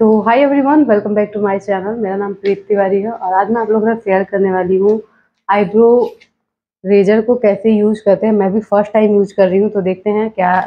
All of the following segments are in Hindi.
तो hi everyone welcome back to my channel मेरा नाम प्रीत तिवारी है और आज मैं आप लोगों के साथ शेयर करने वाली हूँ आईब्रो रेजर को कैसे यूज़ करते हैं। मैं भी फ़र्स्ट टाइम यूज़ कर रही हूँ तो देखते हैं क्या,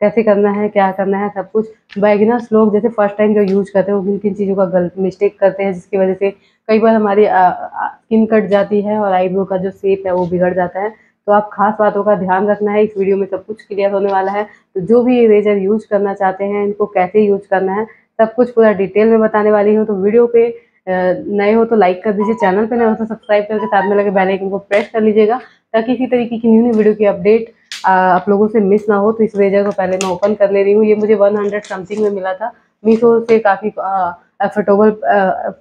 कैसे करना है, क्या करना है, सब कुछ। बैगनर्स लोग जैसे फ़र्स्ट टाइम जो यूज़ करते हैं, वो किन किन चीज़ों का गलत मिस्टेक करते हैं, जिसकी वजह से कई बार हमारी स्किन कट जाती है और आईब्रो का जो शेप है, वो बिगड़ जाता है। तो आप खास बातों का ध्यान रखना है, इस वीडियो में सब कुछ क्लियर होने वाला है। तो जो भी ये रेजर यूज़ करना चाहते हैं, इनको कैसे यूज़ करना है सब कुछ पूरा डिटेल में बताने वाली हूँ तो वीडियो पे नए हो तो लाइक कर दीजिए, चैनल पे नए हो तो सब्सक्राइब करके साथ में लगे बेल आइकन को प्रेस कर लीजिएगा, ताकि इसी तरीके की न्यू न्यू वीडियो की अपडेट आप लोगों से मिस ना हो तो इस रेजर को पहले मैं ओपन कर ले रही हूँ। ये मुझे वन हंड्रेड समथिंग में मिला था। मीशो से काफ़ी अफोर्डेबल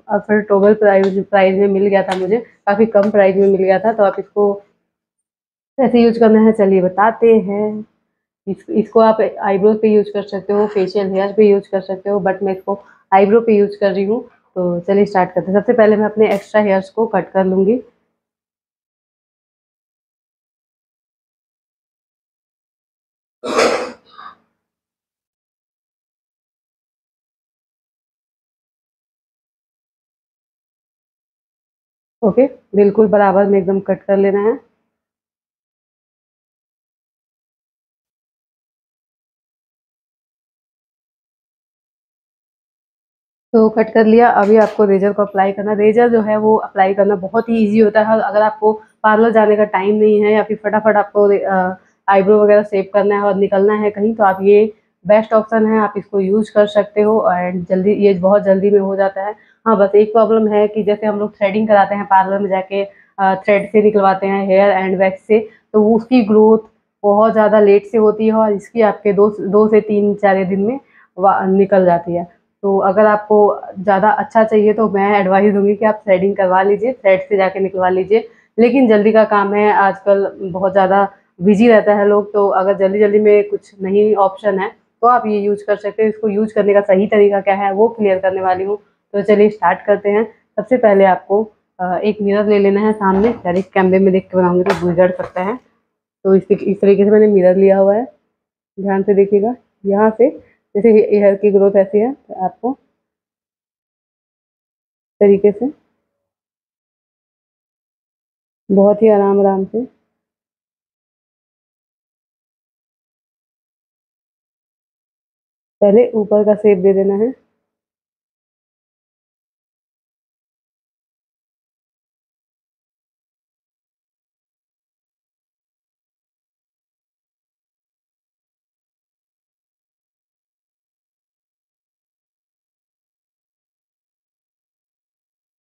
अफोर्डेबल प्राइस प्राइस में मिल गया था मुझे, काफ़ी कम प्राइस में मिल गया था तो आप इसको कैसे यूज़ करना है, चलिए बताते हैं। इस, इसको आप आईब्रो पे यूज़ कर सकते हो फेशियल हेयर पे यूज़ कर सकते हो बट मैं इसको आईब्रो पे यूज़ कर रही हूँ तो चलिए स्टार्ट करते हैं। सबसे पहले मैं अपने एक्स्ट्रा हेयर्स को कट कर लूँगी। ओके बिल्कुल बराबर में एकदम कट कर लेना है। तो कट कर लिया। अभी आपको रेजर को अप्लाई करना। रेजर जो है वो अप्लाई करना बहुत ही इजी होता है। अगर आपको पार्लर जाने का टाइम नहीं है या फिर फटाफट आपको आईब्रो वगैरह सेव करना है और निकलना है कहीं तो आप ये बेस्ट ऑप्शन है। आप इसको यूज़ कर सकते हो एंड जल्दी, ये बहुत जल्दी में हो जाता है। हाँ बस एक प्रॉब्लम है कि जैसे हम लोग थ्रेडिंग कराते हैं पार्लर में जाके थ्रेड से निकलवाते हैं हेयर एंड वैक्स से तो उसकी ग्रोथ बहुत ज़्यादा लेट से होती है और इसकी आपके दो दो से तीन, चार दिन में निकल जाती है। तो अगर आपको ज़्यादा अच्छा चाहिए तो मैं एडवाइस दूँगी कि आप थ्रेडिंग करवा लीजिए थ्रेड से जाके निकलवा लीजिए। लेकिन जल्दी का काम है, आजकल बहुत ज़्यादा बिज़ी रहता है लोग तो अगर जल्दी जल्दी में कुछ नहीं ऑप्शन है तो आप ये यूज़ कर सकते हो। इसको यूज़ करने का सही तरीका क्या है, वो क्लियर करने वाली हूँ। तो चलिए स्टार्ट करते हैं। सबसे पहले आपको एक मिरर ले लेना है सामने। डायरेक्ट कैमरे में देख के बनाऊँगी तो बिगड़ सकता है। तो इस तरीके से मैंने मिरर लिया हुआ है। ध्यान से देखिएगा। यहाँ से जैसे हेयर की ग्रोथ ऐसी है तो आपको तरीके से बहुत ही आराम आराम से पहले ऊपर का सेप दे देना है।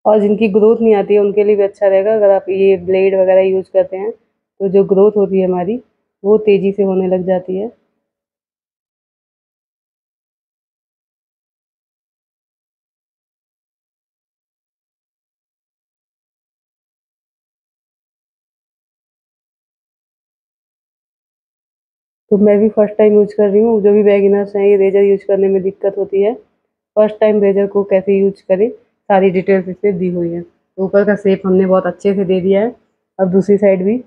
और जिनकी ग्रोथ नहीं आती है, उनके लिए भी अच्छा रहेगा। अगर आप ये ब्लेड वगैरह यूज़ करते हैं तो जो ग्रोथ होती है हमारी, वो तेज़ी से होने लग जाती है। तो मैं भी फ़र्स्ट टाइम यूज़ कर रही हूँ। जो भी बैगिनर्स हैं, ये रेजर यूज़ करने में दिक्कत होती है। फ़र्स्ट टाइम रेजर को कैसे यूज़ करें? सारी डिटेल्स इसे दी हुई है। ऊपर का सेप हमने बहुत अच्छे से दे दिया है। अब दूसरी साइड भी।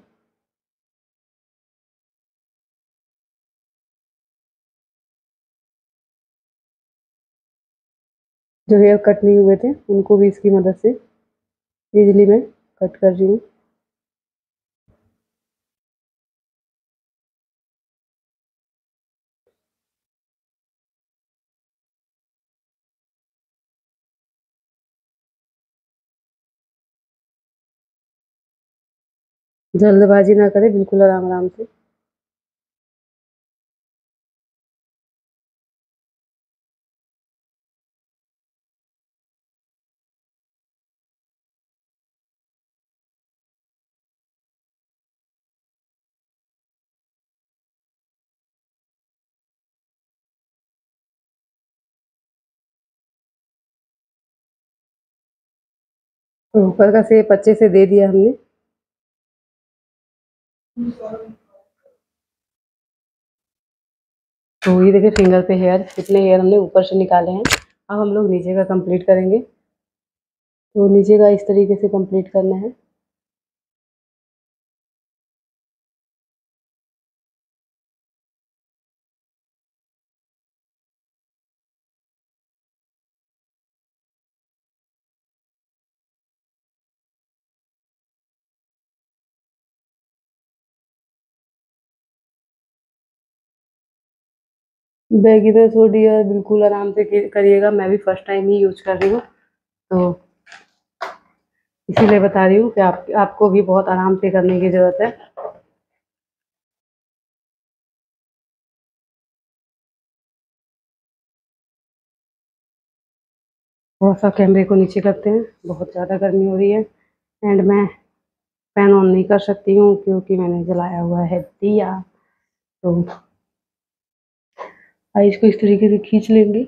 जो हेयर कट नहीं हुए थे, उनको भी इसकी मदद से इजली मैं कट कर रही हूँ। जल्दबाजी ना करें, बिल्कुल आराम आराम से। ऊपर का सेप अच्छे से दे दिया हमने। तो ये देखिए फिंगर पे हेयर कितने हेयर हमने ऊपर से निकाले हैं। अब हम लोग नीचे का कंप्लीट करेंगे। तो नीचे का इस तरीके से कंप्लीट करना है। बेगिनर्स हो डियर बिल्कुल आराम से करिएगा। मैं भी फ़र्स्ट टाइम ही यूज़ कर रही हूँ। तो इसीलिए बता रही हूँ कि आप, आपको भी बहुत आराम से करने की ज़रूरत है। थोड़ा सा कैमरे को नीचे करते हैं। बहुत ज़्यादा गर्मी हो रही है। एंड मैं फ़ैन ऑन नहीं कर सकती हूँ, क्योंकि मैंने जलाया हुआ है दिया। तो आइस को इस तरीके से खींच लेंगे।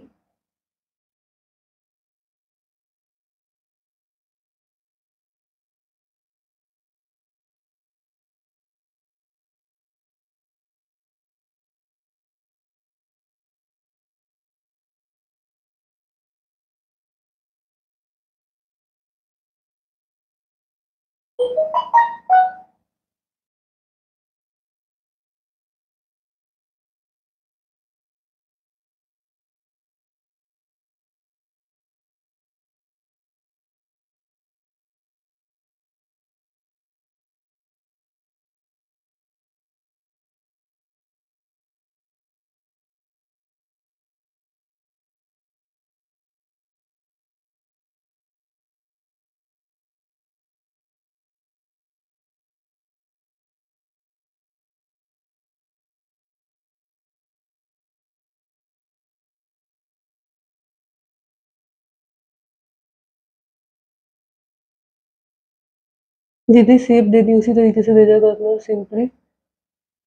जितनी शेप देनी उसी तरीके से दे जाएगा अपना सिंपली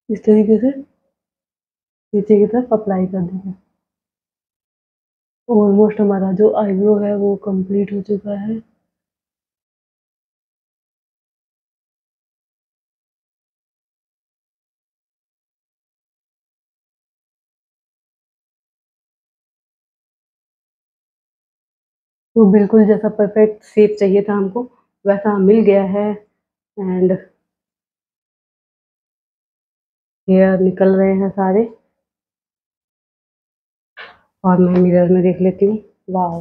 इस तरीके से नीचे की तरफ़ अप्लाई कर देंगे। ऑलमोस्ट हमारा जो आईब्रो है, वो कंप्लीट हो चुका है। तो बिल्कुल जैसा परफेक्ट शेप चाहिए था हमको, वैसा मिल गया है। एंड हेयर निकल रहे हैं सारे। और मैं मिरर में देख लेती हूँ। वाह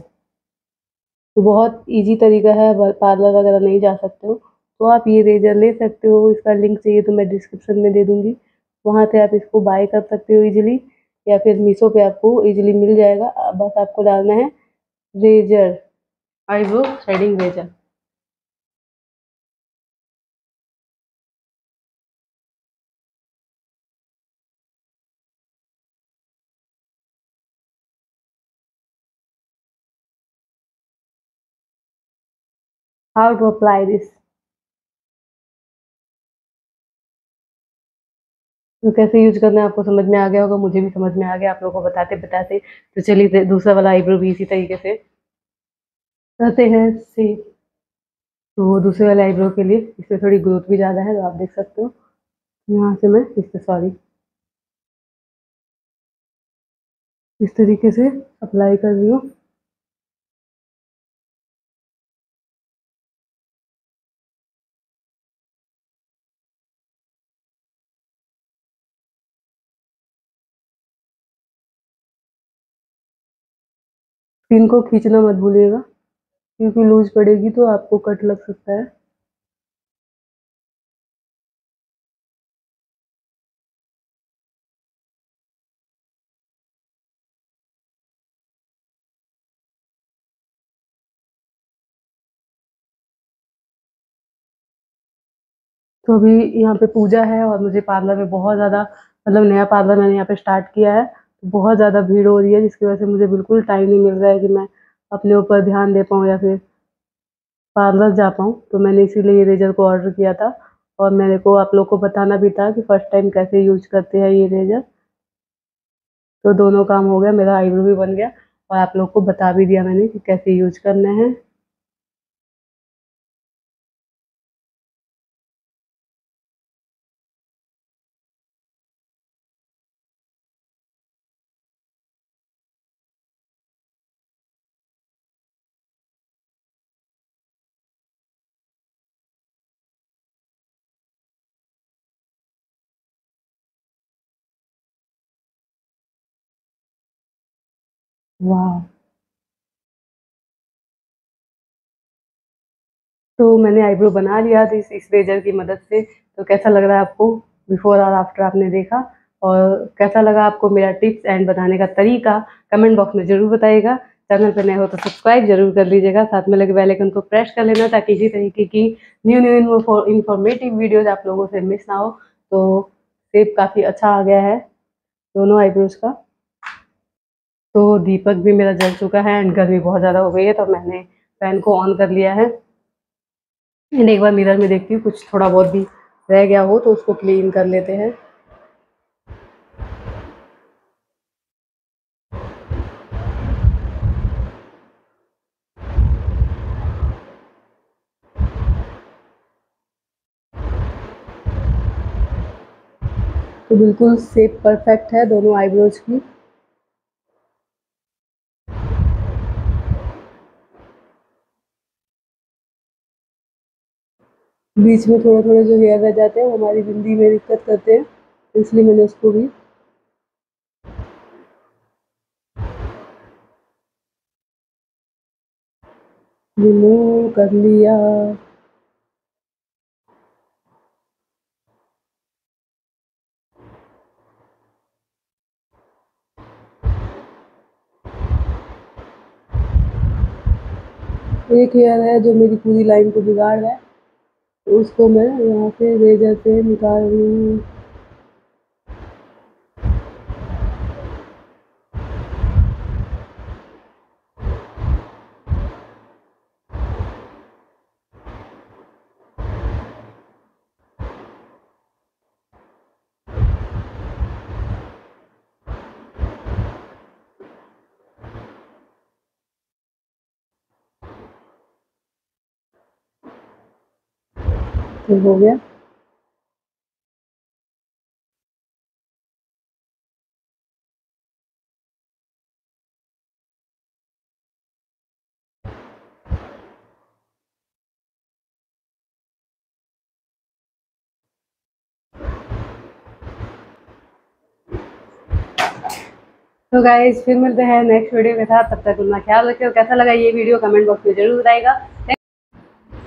तो बहुत इजी तरीका है पार्लर वगैरह नहीं जा सकते हो। तो आप ये रेजर ले सकते हो, इसका लिंक चाहिए तो मैं डिस्क्रिप्शन में दे दूँगी। वहाँ से आप इसको बाय कर सकते हो इजीली या फिर मीशो पे आपको इजीली मिल जाएगा। बस आपको डालना है razor eye eyebrow threading razor how to apply this? तो कैसे यूज़ करना है, आपको समझ में आ गया होगा, मुझे भी समझ में आ गया, आप लोगों को बताते बताते। तो चलिए दूसरा वाला आईब्रो भी इसी तरीके से करते हैं से तो दूसरे वाले आईब्रो के लिए इसमें थोड़ी ग्रोथ भी ज़्यादा है तो आप देख सकते हो। यहाँ से मैं इस सॉरी इस तरीके से अप्लाई कर रही हूँ। पिन को खींचना मत भूलिएगा, क्योंकि लूज पड़ेगी तो आपको कट लग सकता है। तो अभी यहाँ पे पूजा है और मुझे पार्लर में बहुत ज़्यादा मतलब नया पार्लर मैंने यहाँ पे स्टार्ट किया है। बहुत ज़्यादा भीड़ हो रही है, जिसकी वजह से मुझे बिल्कुल टाइम नहीं मिल रहा है कि मैं अपने ऊपर ध्यान दे पाऊँ या फिर पार्लर जा पाऊँ। तो मैंने इसीलिए ये रेजर को ऑर्डर किया था और मेरे को आप लोग को बताना भी था कि फ़र्स्ट टाइम कैसे यूज़ करते हैं ये रेजर तो दोनों काम हो गया, मेरा आईब्रो भी बन गया और आप लोग को बता भी दिया मैंने कि कैसे यूज़ करना है। वाह। तो मैंने आईब्रो बना लिया था इस इस रेजर की मदद से। तो कैसा लग रहा है आपको? बिफोर और आफ्टर आपने देखा? और कैसा लगा आपको मेरा टिप्स एंड बताने का तरीका? कमेंट बॉक्स में ज़रूर बताइएगा। चैनल पर नए हो तो सब्सक्राइब ज़रूर कर लीजिएगा साथ में लगे बेल आइकन को प्रेस कर लेना ताकि इसी तरीके की न्यू न्यू इन्फॉर्मेटिव वीडियोज़ आप लोगों से मिस ना हो। तो शेप काफ़ी अच्छा आ गया है। दोनों आईब्रोज का। तो दीपक भी मेरा जल चुका है एंड गर्मी बहुत ज़्यादा हो गई है तो मैंने फ़ैन को ऑन कर लिया है। एंड एक बार मिरर में देखती हूँ, कुछ थोड़ा बहुत भी रह गया हो तो उसको क्लीन कर लेते हैं। तो बिल्कुल सेप परफेक्ट है दोनों आईब्रोज की। बीच में थोड़े थोड़े जो हेयर रह जाते हैं, वो हमारी बिंदी में दिक्कत करते हैं, इसलिए मैंने उसको भी रिमूव कर लिया। एक हेयर है जो मेरी पूरी लाइन को बिगाड़ रहा है। उसको मैं यहाँ से रेजर से निकाल रही हूँ तो हो गया। तो गाइज़ फिर मिलते हैं नेक्स्ट वीडियो के साथ। तब तक अपना ख्याल रखें और कैसा लगा ये वीडियो कमेंट बॉक्स में ज़रूर बताएगा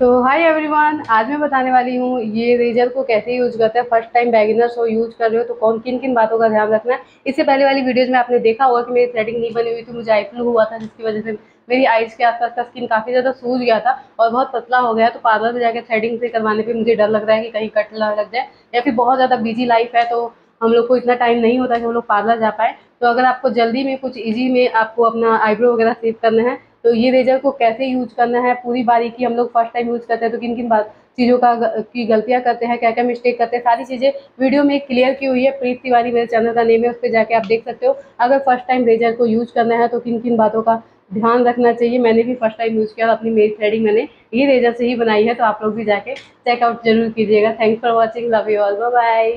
तो हाय एवरीवन आज मैं बताने वाली हूँ, ये रेजर को कैसे यूज़ करते हैं? फ़र्स्ट टाइम बैगिनर्स हो यूज़ कर रहे हो तो कौन किन किन बातों का ध्यान रखना है? इससे पहले वाली वीडियोज़ में आपने देखा होगा कि मेरी थ्रेडिंग नहीं बनी हुई थी, मुझे आई फ्लू हुआ था, जिसकी वजह से मेरी आइज़ के आसपास का स्किन काफ़ी ज़्यादा सूज गया था और बहुत पतला हो गया तो पार्लर में जाकर थ्रेडिंग से करवाने पर मुझे डर लग रहा है कि कहीं कट लग जाए या फिर बहुत ज़्यादा बिज़ी लाइफ है तो हम लोग को इतना टाइम नहीं होता कि हम लोग पार्लर जा पाए। तो अगर आपको जल्दी में कुछ ईजी में आपको अपना आईब्रो वगैरह सेव करना है तो ये रेजर को कैसे यूज़ करना है? पूरी बारीकी हम लोग फ़र्स्ट टाइम यूज़ करते हैं तो किन किन बात, चीज़ों का, की गलतियाँ करते हैं क्या क्या मिस्टेक करते हैं, सारी चीज़ें वीडियो में क्लियर की हुई है। प्रीत तिवारी मेरे चैनल का नेम है, उस पर जाके आप देख सकते हो। अगर फ़र्स्ट टाइम रेजर को यूज़ करना है तो किन किन बातों का ध्यान रखना चाहिए? मैंने भी फ़र्स्ट टाइम यूज़ किया और अपनी मेरी थ्रेडिंग मैंने ये रेजर से ही बनाई है तो आप लोग भी जाके चेकआउट ज़रूर कीजिएगा। Thanks for watching love you all bye